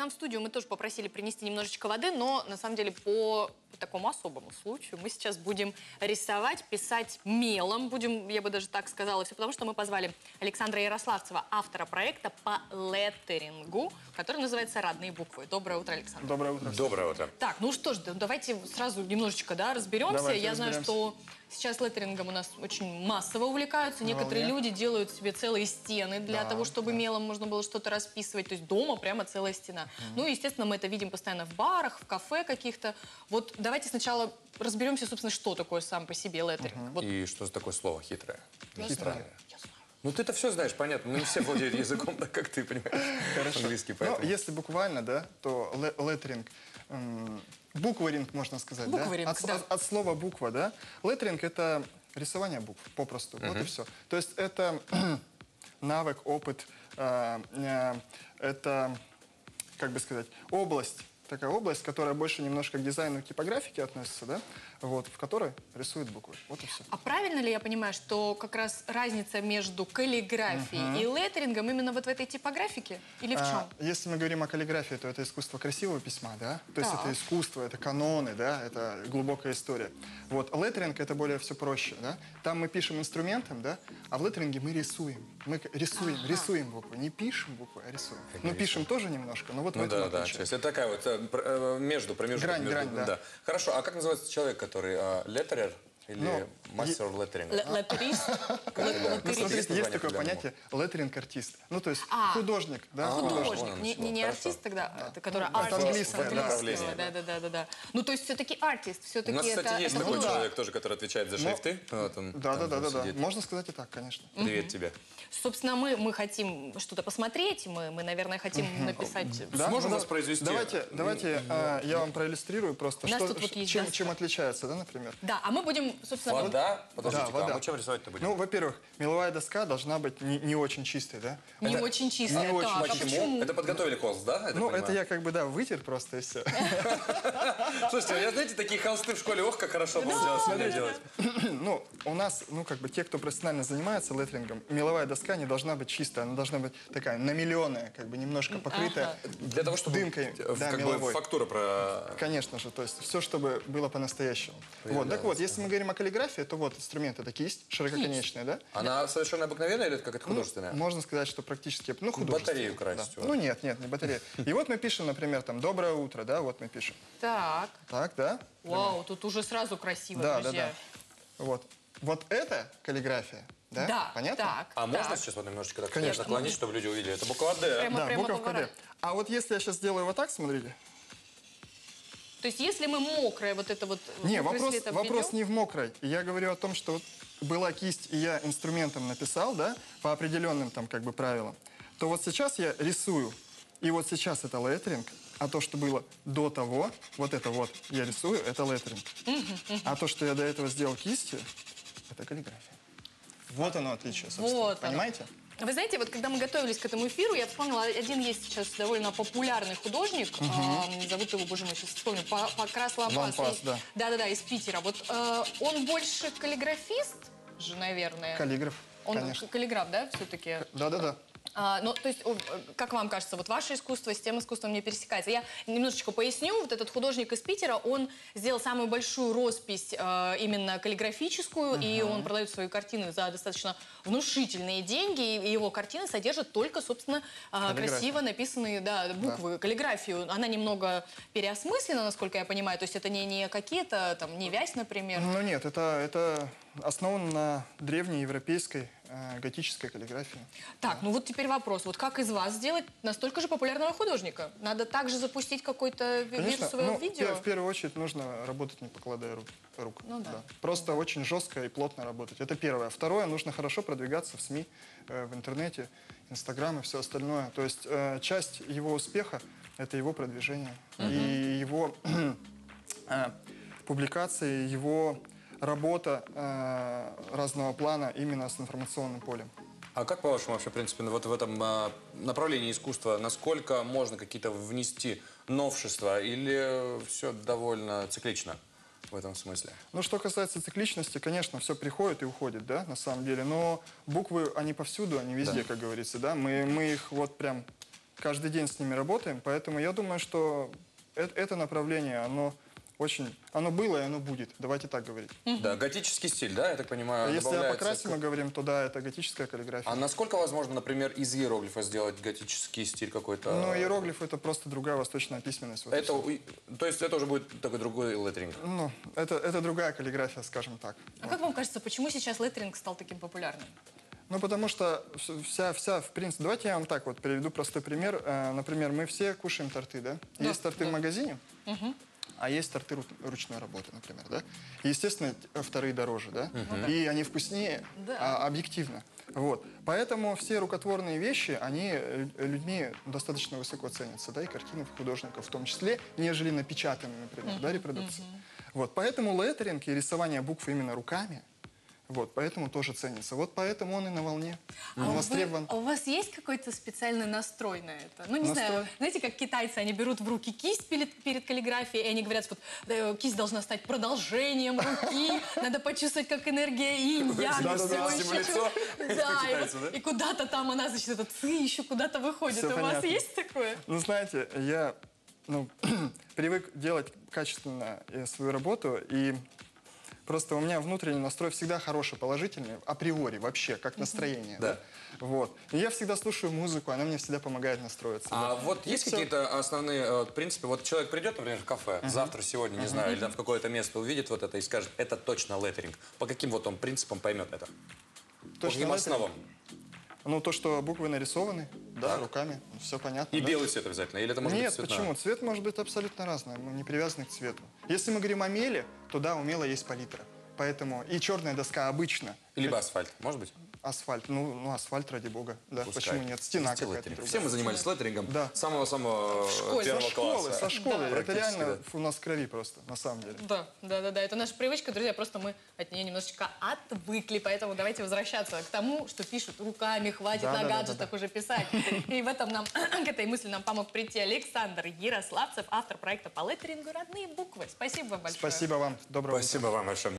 нам в студию мы тоже попросили принести немножечко воды, но на самом деле по, по такому особому случаю мы сейчас будем рисовать, писать мелом. Будем, я бы даже так сказала, все потому, что мы позвали Александра Ярославцева, автора проекта по леттерингу, который называется «Родные буквы». Доброе утро, Александр. Доброе утро. Доброе утро. Так, ну что ж, да- давайте сразу немножечко, да, разберемся. Давайте Я знаю, разберемся. что сейчас леттерингом у нас очень массово увлекаются. Некоторые волне. люди делают себе целые стены для Да, того, чтобы да. мелом можно было что-то расписывать. То есть дома прямо целая стена. Ну, и, естественно, мы это видим постоянно в барах, в кафе каких-то. Вот давайте сначала разберемся, собственно, что такое сам по себе леттеринг. Вот И что за такое слово хитрое? Хитрое. Ну ты-то все знаешь, понятно. Мы не все владеют языком, так как ты, понимаешь. Английский, Ну, поэтому. если буквально, да, то ле- леттеринг, букваринг, можно сказать, Букваринг, да? От, да. от- от слова буква, да? Леттеринг – это рисование букв, попросту, вот и все. То есть это навык, опыт, э, э, это, как бы сказать, область, такая область, которая больше немножко к дизайну и типографике относится, да, вот, в которой рисуют буквы. Вот и все. А правильно ли я понимаю, что как раз разница между каллиграфией и леттерингом именно вот в этой типографике? Или в чем? А, если мы говорим о каллиграфии, то это искусство красивого письма, да? То есть Так. это искусство, это каноны, да? Это глубокая история. Вот леттеринг это более все проще, да? Там мы пишем инструментом, да? А в леттеринге мы рисуем. Мы рисуем, рисуем буквы. Не пишем буквы, а рисуем. Ну, пишем тоже немножко, но вот в Ну этом да, да, отличие. часть. Это такая вот э, э, между, промежуток. Грань, между- грань, да. Хорошо, а как называется человек, который torej eh, uh, letterer, или Ну, мастер леттеринга? Л- Леттерист? Ну, смотрите, Есть такое понятие леттеринг-артист. Ну, то есть А. художник, да? А, Художник, не, артист тогда, который это артист да. Да, да, да, да. Ну, то есть все-таки артист, У все-таки нас, это, кстати, есть такой человек тоже, который отвечает за Ну, шрифты. Да, да, да, да. Можно сказать и так, конечно. Привет тебе. Собственно, мы, мы хотим что-то посмотреть, мы, мы, наверное, хотим написать... Да? Сможем Ну, воспроизвести? Давайте, давайте э, я вам проиллюстрирую просто, У нас что, тут вот есть чем, чем отличается, да, например? Да, а мы будем, собственно... вот- Вода? Подождите, Да, вода. а мы чем рисовать-то будем? Ну, во-первых, меловая доска должна быть не, не очень чистой, да? Не Это- очень чистая. не очень а чистая. почему? Это подготовили холст, да? так ну, понимаю? это я как бы, да, вытер просто и все. Слушайте, я, знаете, такие холсты в школе, ох, как хорошо было делать, смотри, делать. Ну, у нас, ну, как бы, те, кто профессионально занимается леттерингом, меловая доска не должна быть чистая, она должна быть такая намеленная, как бы, немножко покрытая Для того, чтобы дымкой, да, как бы фактура про... Конечно же, то есть все, чтобы было по-настоящему. Вот, так вот, если мы говорим о каллиграфии, то вот инструмент это кисть, ширококонечная, да? Она совершенно обыкновенная или это какая-то Ну, художественная? можно сказать, что практически, ну, художественная. Батарею красить, да. Ну, нет, нет, не батарея. И вот мы пишем, например, там, «Доброе утро», да, вот мы пишем. Так, Так, да? вау, тут уже сразу красиво, Да, да, друзья. да. Вот. Вот это каллиграфия, да? Да, Понятно? так. А можно так. сейчас вот немножечко так Конечно. наклонить, чтобы люди увидели? Это буква Д. Прямо- Да, прямо поворот. «Д». А вот если я сейчас сделаю вот так, смотрите. То есть если мы мокрое вот это вот... Не, мокрый вопрос, свет вопрос не в мокрой. Я говорю о том, что вот была кисть, и я инструментом написал, да, по определенным там как бы правилам, то вот сейчас я рисую, и вот сейчас это леттеринг, а то, что было до того, вот это вот я рисую, это леттеринг. А то, что я до этого сделал кистью, это каллиграфия. Вот оно отличие, собственно. Вот оно. Вы знаете, вот когда мы готовились к этому эфиру, я вспомнила, один есть сейчас довольно популярный художник, эм, зовут его, боже мой, сейчас вспомню, Покрас Лампас. Да. Да-да-да, из Питера. Вот э, он больше каллиграфист же, наверное. Каллиграф, Он конечно. каллиграф, да, все-таки? Да-да-да. А, ну, то есть, как вам кажется, вот ваше искусство с тем искусством не пересекается? Я немножечко поясню. Вот этот художник из Питера, он сделал самую большую роспись э, именно каллиграфическую, и он продает свои картины за достаточно внушительные деньги, и его картины содержат только, собственно, э, красиво написанные да, буквы, каллиграфию. Она немного переосмыслена, насколько я понимаю, то есть это не, не какие-то, там, не вязь, например. Ну нет, это, это основано на древней европейской э, готической каллиграфии. Так, ну вот теперь вопрос. Вот как из вас сделать настолько же популярного художника? Надо также запустить какой-то ви- вид Конечно, своего ну, видео? в первую очередь нужно работать, не покладая рук. рук. Ну да. Просто очень жестко и плотно работать. Это первое. Второе, нужно хорошо продвигаться в СМИ, э, в интернете, Инстаграм и все остальное. То есть э, часть его успеха – это его продвижение. И его публикации, его работа э, разного плана именно с информационным полем. А как, по-вашему, вообще, в принципе, вот в этом а, направлении искусства, насколько можно какие-то внести новшества или все довольно циклично в этом смысле? Ну, что касается цикличности, конечно, все приходит и уходит, да, на самом деле. Но буквы, они повсюду, они везде, как говорится, да. Мы, мы их вот прям каждый день с ними работаем, поэтому я думаю, что э- это направление, оно очень, оно было и оно будет, давайте так говорить. Да, готический стиль, да, я так понимаю, А Если о покрасе к- мы говорим, то да, это готическая каллиграфия. А насколько возможно, например, из иероглифа сделать готический стиль какой-то? Ну, иероглиф это просто другая восточная письменность. вот Это, то есть это уже будет такой другой леттеринг? Ну, это, это другая каллиграфия, скажем так. А как вам кажется, почему сейчас леттеринг стал таким популярным? Ну, потому что вс- вся, вся, в принципе, давайте я вам так вот приведу простой пример. Э, Например, мы все кушаем торты, да? Есть торты в магазине, а есть торты ру- ручной работы, например, да? И, естественно, вторые дороже, да? И они вкуснее, Да. а, объективно. Вот. Поэтому все рукотворные вещи, они э, людьми достаточно высоко ценятся, да, и картины художников в том числе, нежели напечатанные, например, да, репродукции. Вот. Поэтому леттеринг и рисование букв именно руками, вот, поэтому тоже ценится. Вот поэтому он и на волне. А Он вы- востребован. а у вас есть какой-то специальный настрой на это? Ну, не Настрой? знаю, знаете, как китайцы, они берут в руки кисть перед, перед каллиграфией, и они говорят, вот да, кисть должна стать продолжением руки, надо почувствовать, как энергия инь, лицо, Да, и, куда-то там она, значит, этот ци еще куда-то выходит. У вас есть такое? Ну, знаете, я ну, привык делать качественно э, свою работу, и просто у меня внутренний настрой всегда хороший, положительный, априори вообще, как настроение. Да. Вот. И я всегда слушаю музыку, она мне всегда помогает настроиться. А да. вот И есть всё. какие-то основные э, принципы? Вот человек придет, например, в кафе, завтра, сегодня, не знаю, или там в какое-то место увидит вот это и скажет, это точно леттеринг. По каким вот он принципам поймет это? По Точно каким леттеринг? основам? Ну, то, что буквы нарисованы, да, руками, все понятно. И да. белый цвет обязательно? Или это может Нет, быть цветная? почему? Цвет может быть абсолютно разный, мы не привязаны к цвету. Если мы говорим о меле, то да, у мела есть палитра. Поэтому и черная доска обычно. Либо асфальт, может быть? Асфальт. Ну, ну асфальт, ради бога. Да, Пускай. почему нет? Стена какая-то. Все мы занимались леттерингом Да. самого-самого первого Со школы, класса. со школы. Это Практически, реально да. у нас в крови просто, на самом деле. Да, да, да, да. Это наша привычка, друзья, просто мы от нее немножечко отвыкли, поэтому давайте возвращаться к тому, что пишут руками, хватит Да, на да, да, гаджетах уже писать. И в этом нам, к этой мысли нам помог прийти Александр Ярославцев, автор проекта по леттерингу «Родные буквы». Спасибо вам большое. Спасибо вам. Доброго утра. Спасибо вам большое.